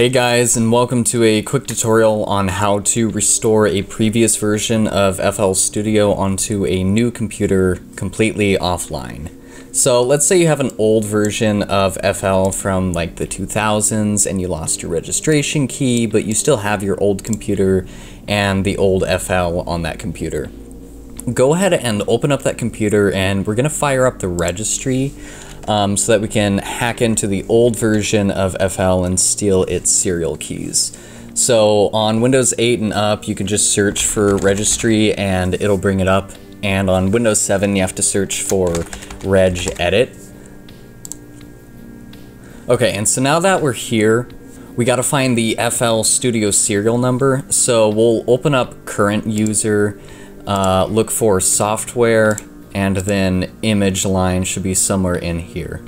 Hey guys, and welcome to a quick tutorial on how to restore a previous version of FL Studio onto a new computer completely offline. So let's say you have an old version of FL from like the 2000s and you lost your registration key, but you still have your old computer and the old FL on that computer. Go ahead and open up that computer and we're gonna fire up the registry um, so that we can hack into the old version of FL and steal its serial keys. So on Windows 8 and up, you can just search for registry and it'll bring it up. And on Windows 7, you have to search for regedit. Okay, and so now that we're here, we got to find the FL Studio serial number. So we'll open up current user, uh, look for software, and then image line should be somewhere in here.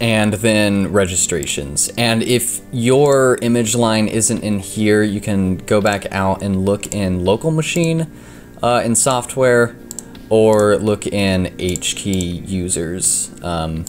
And then registrations. And if your image line isn't in here, you can go back out and look in local machine uh, in software or look in HKey users. Um,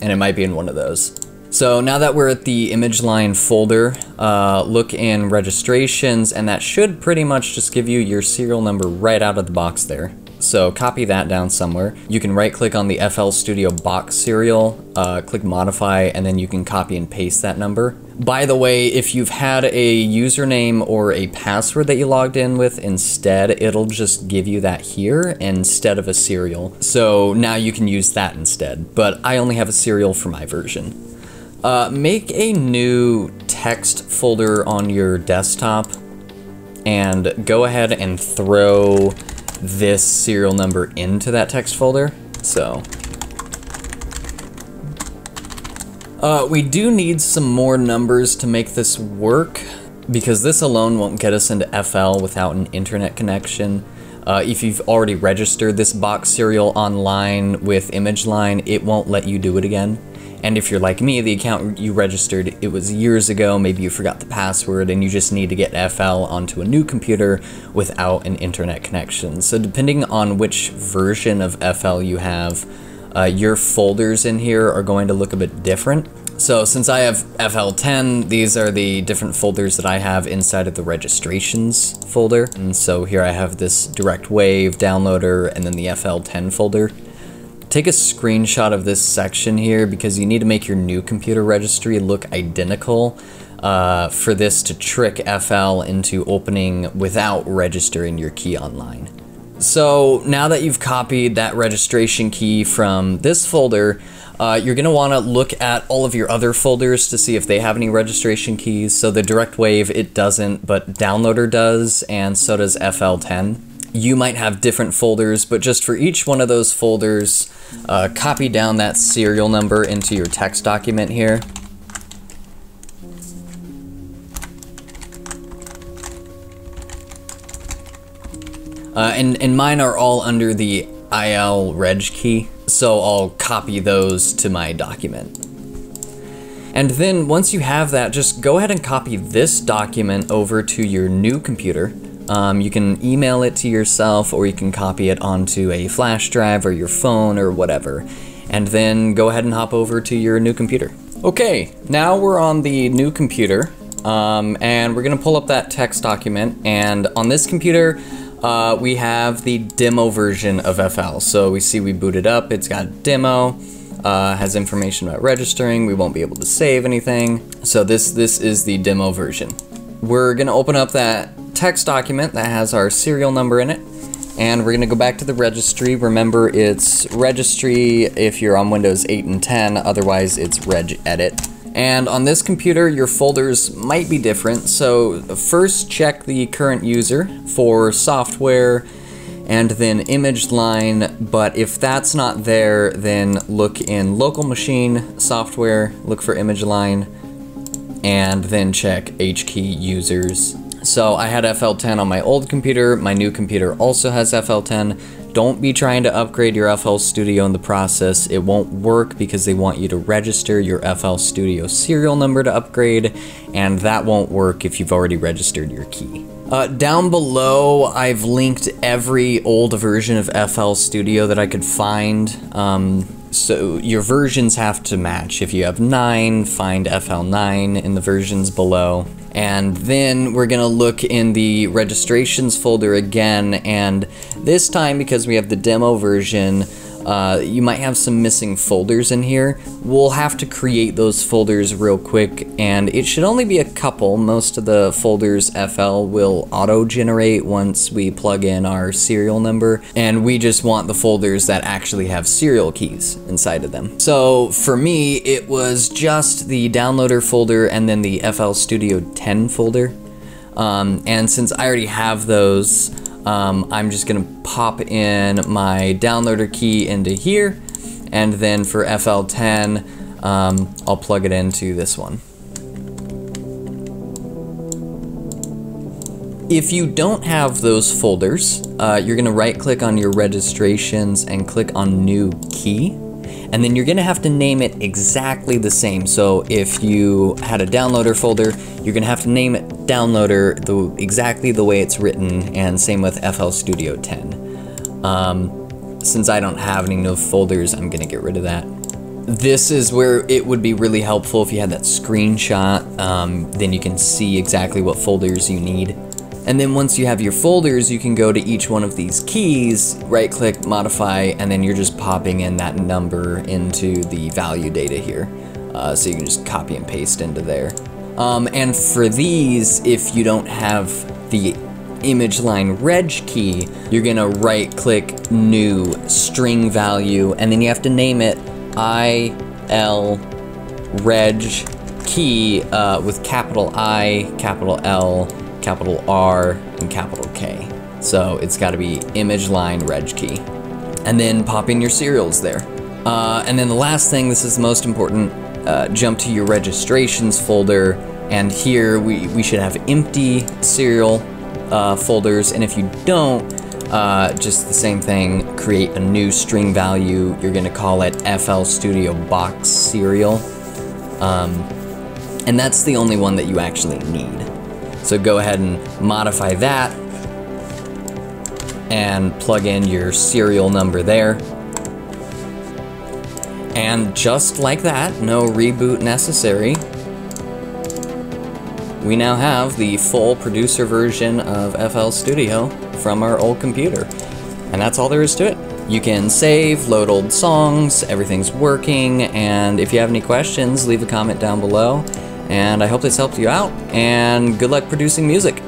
and it might be in one of those. So now that we're at the image line folder, uh, look in registrations, and that should pretty much just give you your serial number right out of the box there. So copy that down somewhere. You can right click on the FL Studio box serial, uh, click modify, and then you can copy and paste that number. By the way, if you've had a username or a password that you logged in with instead, it'll just give you that here instead of a serial. So now you can use that instead, but I only have a serial for my version. Uh, make a new text folder on your desktop and go ahead and throw this serial number into that text folder. So, uh, we do need some more numbers to make this work because this alone won't get us into FL without an internet connection. Uh, if you've already registered this box serial online with ImageLine, it won't let you do it again. And if you're like me, the account you registered, it was years ago, maybe you forgot the password and you just need to get FL onto a new computer without an internet connection. So depending on which version of FL you have, uh, your folders in here are going to look a bit different. So since I have FL10, these are the different folders that I have inside of the registrations folder. And so here I have this DirectWave downloader and then the FL10 folder. Take a screenshot of this section here because you need to make your new computer registry look identical uh, for this to trick FL into opening without registering your key online. So now that you've copied that registration key from this folder, uh, you're want to look at all of your other folders to see if they have any registration keys. So the DirectWave, it doesn't, but downloader does, and so does FL10 you might have different folders, but just for each one of those folders, uh, copy down that serial number into your text document here. Uh, and, and mine are all under the IL reg key, so I'll copy those to my document. And then once you have that, just go ahead and copy this document over to your new computer. Um, you can email it to yourself or you can copy it onto a flash drive or your phone or whatever. And then go ahead and hop over to your new computer. Okay, now we're on the new computer. Um, and we're gonna pull up that text document. And on this computer, uh, we have the demo version of FL. So we see we booted up, it's got demo, uh, has information about registering, we won't be able to save anything. So this, this is the demo version. We're gonna open up that text document that has our serial number in it. And we're going to go back to the registry. Remember, it's registry if you're on Windows 8 and 10, otherwise it's regedit. And on this computer, your folders might be different, so first check the current user for software and then image line, but if that's not there, then look in local machine software, look for image line, and then check HKey users so I had FL10 on my old computer, my new computer also has FL10. Don't be trying to upgrade your FL Studio in the process. It won't work because they want you to register your FL Studio serial number to upgrade, and that won't work if you've already registered your key. Uh, down below, I've linked every old version of FL Studio that I could find. Um, so your versions have to match. If you have 9, find FL9 in the versions below. And then we're gonna look in the registrations folder again, and this time because we have the demo version, uh, you might have some missing folders in here. We'll have to create those folders real quick, and it should only be a couple. Most of the folders FL will auto-generate once we plug in our serial number, and we just want the folders that actually have serial keys inside of them. So for me, it was just the downloader folder and then the FL Studio 10 folder. Um, and since I already have those, um, I'm just gonna pop in my downloader key into here, and then for FL10, um, I'll plug it into this one. If you don't have those folders, uh, you're gonna right click on your registrations and click on new key and then you're gonna have to name it exactly the same. So if you had a downloader folder, you're gonna have to name it downloader the exactly the way it's written, and same with FL Studio 10. Um, since I don't have any new folders, I'm gonna get rid of that. This is where it would be really helpful if you had that screenshot, um, then you can see exactly what folders you need. And then once you have your folders, you can go to each one of these keys, right click, modify, and then you're just popping in that number into the value data here. Uh, so you can just copy and paste into there. Um, and for these, if you don't have the image line reg key, you're gonna right click new string value, and then you have to name it IL reg key uh, with capital I, capital L, capital R, and capital K. So it's got to be image line reg key. And then pop in your serials there. Uh, and then the last thing, this is the most important, uh, jump to your registrations folder. And here we, we should have empty serial uh, folders. And if you don't, uh, just the same thing, create a new string value. You're gonna call it FL Studio Box Serial. Um, and that's the only one that you actually need. So go ahead and modify that and plug in your serial number there. And just like that, no reboot necessary, we now have the full producer version of FL Studio from our old computer. And that's all there is to it. You can save, load old songs, everything's working, and if you have any questions, leave a comment down below. And I hope this helped you out, and good luck producing music.